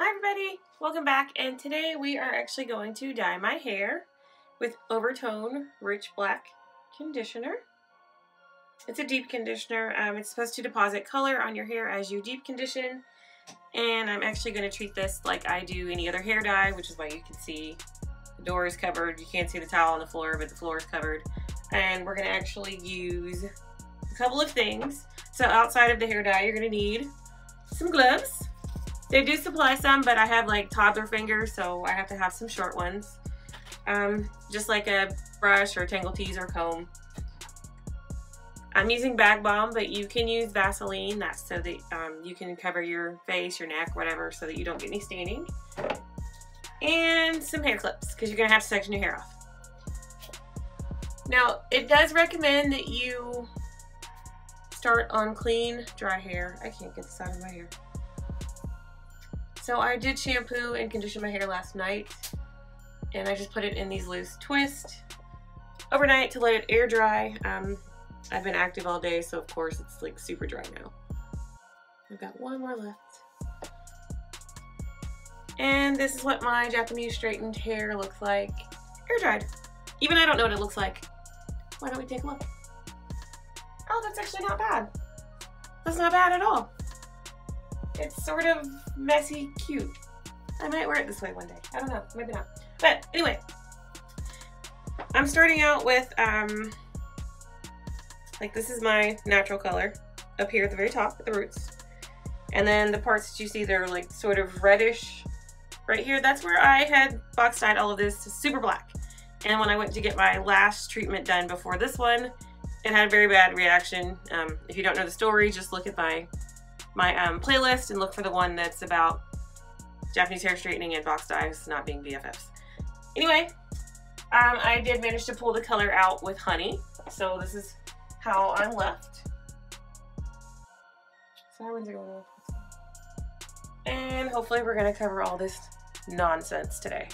Hi everybody, welcome back and today we are actually going to dye my hair with Overtone Rich Black Conditioner. It's a deep conditioner. Um, it's supposed to deposit color on your hair as you deep condition and I'm actually going to treat this like I do any other hair dye which is why you can see the door is covered. You can't see the towel on the floor but the floor is covered and we're going to actually use a couple of things. So outside of the hair dye you're going to need some gloves they do supply some, but I have like toddler fingers, so I have to have some short ones. Um, just like a brush or Tangle Teezer or comb. I'm using Bag Balm, but you can use Vaseline. That's so that um, you can cover your face, your neck, whatever, so that you don't get any staining. And some hair clips, because you're to have to section your hair off. Now, it does recommend that you start on clean, dry hair. I can't get this out of my hair. So I did shampoo and condition my hair last night and I just put it in these loose twists overnight to let it air dry. Um, I've been active all day so of course it's like super dry now. I've got one more left. And this is what my Japanese straightened hair looks like air dried. Even I don't know what it looks like. Why don't we take a look? Oh, that's actually not bad. That's not bad at all. It's sort of messy cute. I might wear it this way one day. I don't know, maybe not. But anyway, I'm starting out with, um, like this is my natural color up here at the very top at the roots. And then the parts that you see, they're like sort of reddish right here. That's where I had box dyed all of this super black. And when I went to get my last treatment done before this one, it had a very bad reaction. Um, if you don't know the story, just look at my my um, playlist and look for the one that's about Japanese hair straightening and box dyes not being BFFs. Anyway, um, I did manage to pull the color out with honey. So this is how I'm left. Sirens are going off. And hopefully we're going to cover all this nonsense today.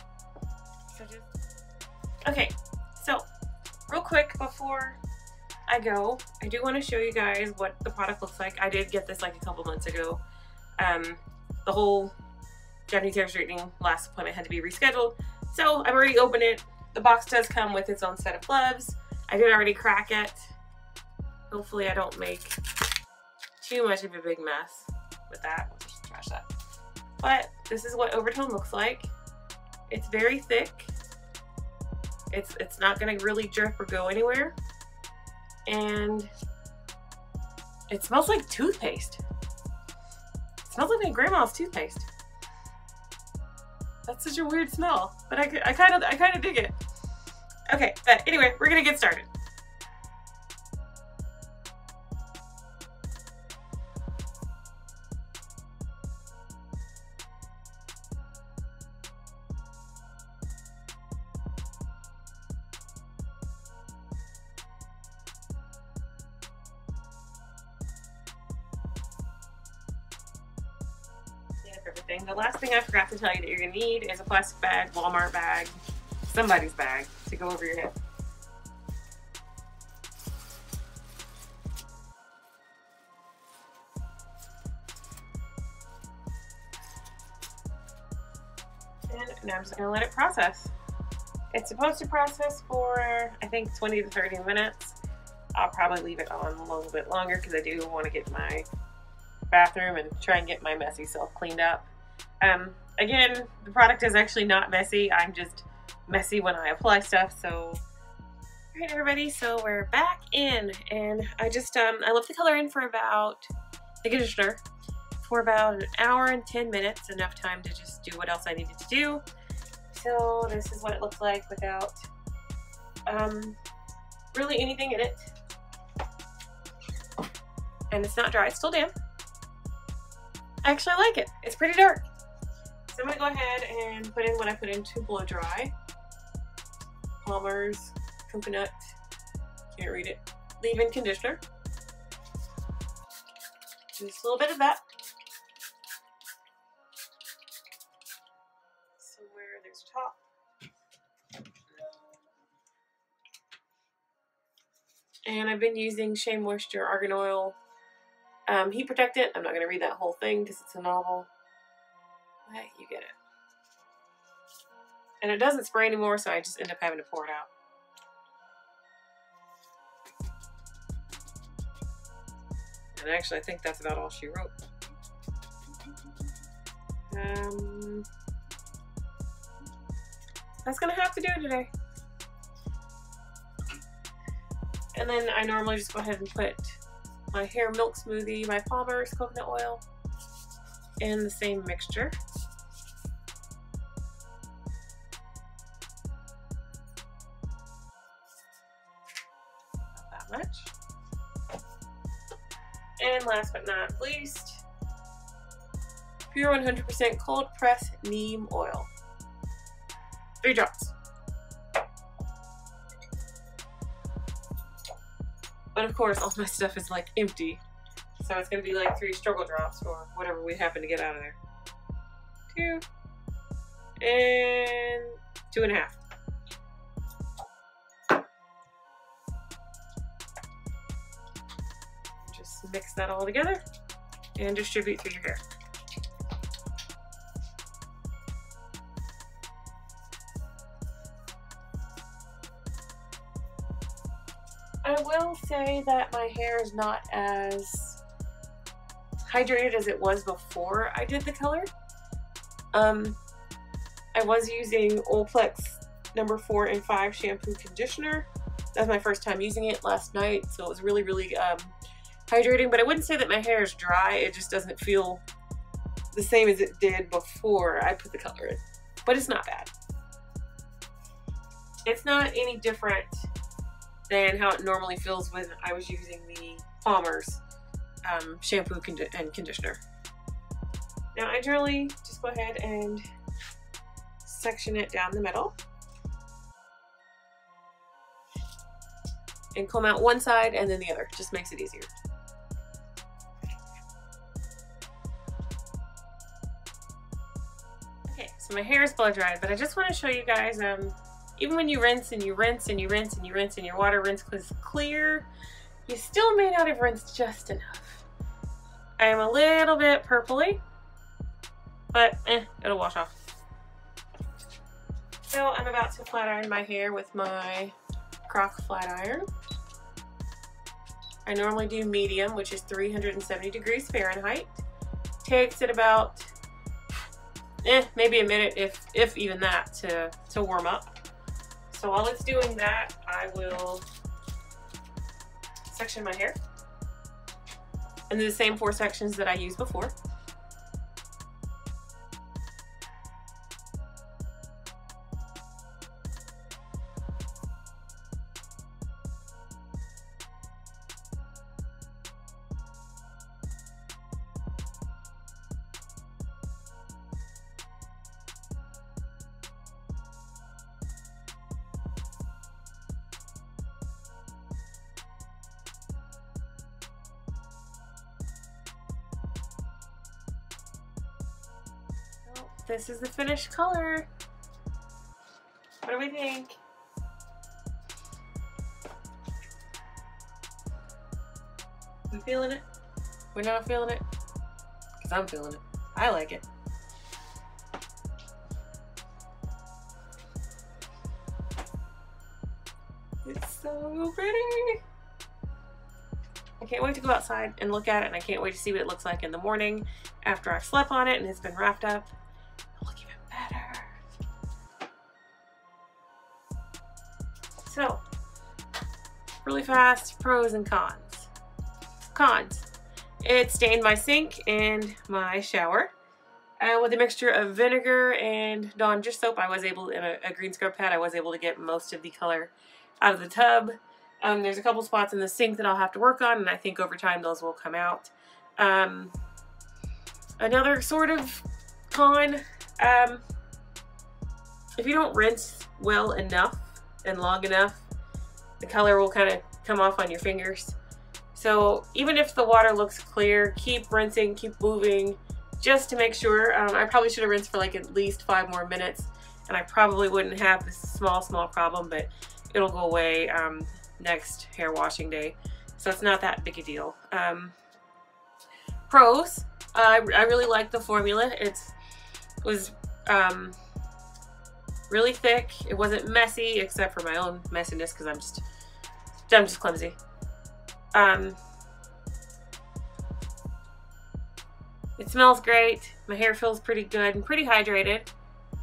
Okay, so real quick before I go, I do want to show you guys what the product looks like. I did get this like a couple months ago. Um, the whole Japanese hair straightening last appointment had to be rescheduled. So I've already opened it. The box does come with its own set of gloves. I did already crack it. Hopefully I don't make too much of a big mess with that. Let's just trash that. But this is what Overtone looks like. It's very thick. It's, it's not gonna really drip or go anywhere and it smells like toothpaste. It smells like my grandma's toothpaste. That's such a weird smell, but I, I kind of I kind of dig it. Okay, but anyway, we're gonna get started. Everything. The last thing I forgot to tell you that you're gonna need is a plastic bag, Walmart bag, somebody's bag to go over your head. And now I'm just gonna let it process. It's supposed to process for, I think, 20 to 30 minutes. I'll probably leave it on a little bit longer because I do want to get my bathroom and try and get my messy self cleaned up. Um, again, the product is actually not messy. I'm just messy when I apply stuff. So, all right, everybody. So we're back in, and I just um, I left the color in for about the conditioner for about an hour and 10 minutes, enough time to just do what else I needed to do. So this is what it looks like without um, really anything in it. And it's not dry, it's still damp. I actually like it. It's pretty dark. So I'm gonna go ahead and put in what I put in to blow dry. Palmer's coconut, can't read it, leave-in conditioner. Just a little bit of that. Somewhere there's top. And I've been using Shea Moisture Argan Oil um, Heat Protectant. I'm not going to read that whole thing because it's a novel. Hey, you get it. And it doesn't spray anymore, so I just end up having to pour it out. And actually, I think that's about all she wrote. Um, that's gonna have to do it today. And then I normally just go ahead and put my hair milk smoothie, my Palmer's coconut oil, in the same mixture. Not that much. And last but not least, pure 100% cold press neem oil. Three drops. But of course, all my stuff is like empty. So it's gonna be like three struggle drops or whatever we happen to get out of there. Two. And two and a half. Just mix that all together and distribute through your hair. I will say that my hair is not as hydrated as it was before I did the color. Um, I was using Olaplex number four and five shampoo conditioner. That's my first time using it last night, so it was really, really um, hydrating. But I wouldn't say that my hair is dry. It just doesn't feel the same as it did before I put the color in. But it's not bad. It's not any different than how it normally feels when I was using the Palmer's um, shampoo condi and conditioner. Now I generally just go ahead and section it down the middle. And comb out one side and then the other. Just makes it easier. Okay, so my hair is blow dried, but I just want to show you guys um, even when you rinse and you rinse and you rinse and you rinse and your water rinse is clear, you still may not have rinsed just enough. I am a little bit purpley, but eh, it'll wash off. So I'm about to flat iron my hair with my Croc flat iron. I normally do medium, which is 370 degrees Fahrenheit. Takes it about, eh, maybe a minute, if if even that, to, to warm up. So while it's doing that, I will section my hair. And the same four sections that I used before. This is the finished color. What do we think? We feeling it? We're not feeling it? Because I'm feeling it. I like it. It's so pretty. I can't wait to go outside and look at it and I can't wait to see what it looks like in the morning after I've slept on it and it's been wrapped up. Really fast, pros and cons. Cons. It stained my sink and my shower. And with a mixture of vinegar and Dawn dish soap, I was able, in a, a, green scrub pad, I was able to get most of the color out of the tub. Um, there's a couple spots in the sink that I'll have to work on, and I think over time those will come out. Um, another sort of con, um, if you don't rinse well enough, and long enough, the color will kind of come off on your fingers. So even if the water looks clear, keep rinsing, keep moving, just to make sure. Um, I probably should have rinsed for like at least five more minutes, and I probably wouldn't have this small, small problem, but it'll go away um, next hair washing day. So it's not that big a deal. Um, pros, uh, I really like the formula. It's was um, really thick. It wasn't messy except for my own messiness because I'm just I'm just clumsy. Um, it smells great. My hair feels pretty good and pretty hydrated.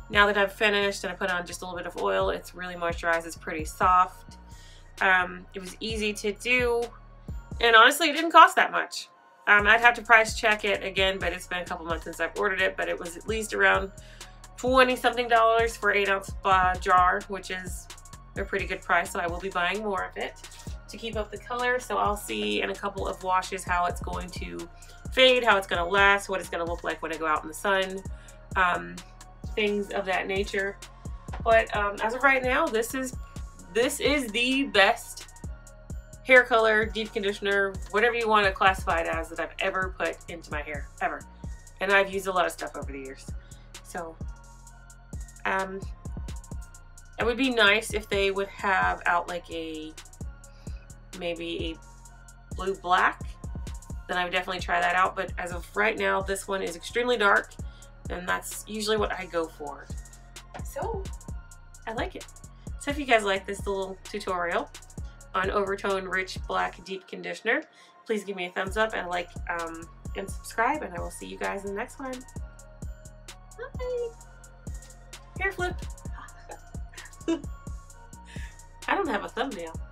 Now that I've finished and I put on just a little bit of oil, it's really moisturized. It's pretty soft. Um, it was easy to do. And honestly, it didn't cost that much. Um, I'd have to price check it again, but it's been a couple months since I've ordered it, but it was at least around 20 something dollars for 8 ounce uh, jar, which is a pretty good price, so I will be buying more of it to keep up the color. So I'll see in a couple of washes how it's going to fade, how it's going to last, what it's going to look like when I go out in the sun, um, things of that nature. But um, as of right now, this is this is the best hair color, deep conditioner, whatever you want to classify it as that I've ever put into my hair, ever. And I've used a lot of stuff over the years. So, um, it would be nice if they would have out like a, maybe a blue black. Then I would definitely try that out. But as of right now, this one is extremely dark. And that's usually what I go for. So, I like it. So if you guys like this little tutorial, on Overtone Rich Black Deep Conditioner. Please give me a thumbs up and like um, and subscribe, and I will see you guys in the next one. Bye. Hair flip. I don't have a thumbnail.